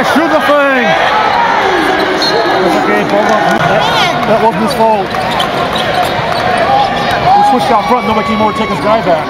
Yeah, shoot the thing! That's okay, that, that wasn't his fault. We switched out front, nobody came over to take his guy back.